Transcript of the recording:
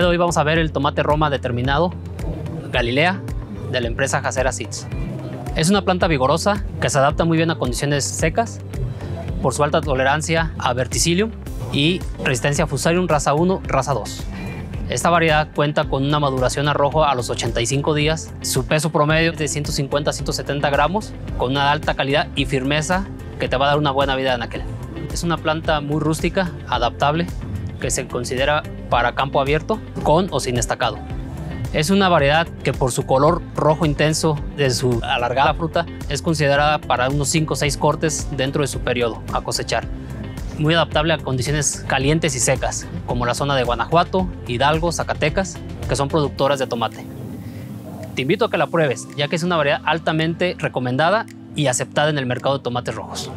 de hoy vamos a ver el tomate Roma determinado Galilea de la empresa Jacera Seeds. Es una planta vigorosa que se adapta muy bien a condiciones secas por su alta tolerancia a verticillium y resistencia a Fusarium raza 1, raza 2. Esta variedad cuenta con una maduración a rojo a los 85 días. Su peso promedio es de 150 a 170 gramos, con una alta calidad y firmeza que te va a dar una buena vida en aquel. Es una planta muy rústica, adaptable, que se considera para campo abierto, con o sin estacado. Es una variedad que por su color rojo intenso de su alargada fruta es considerada para unos 5 o 6 cortes dentro de su periodo a cosechar. Muy adaptable a condiciones calientes y secas, como la zona de Guanajuato, Hidalgo, Zacatecas, que son productoras de tomate. Te invito a que la pruebes, ya que es una variedad altamente recomendada y aceptada en el mercado de tomates rojos.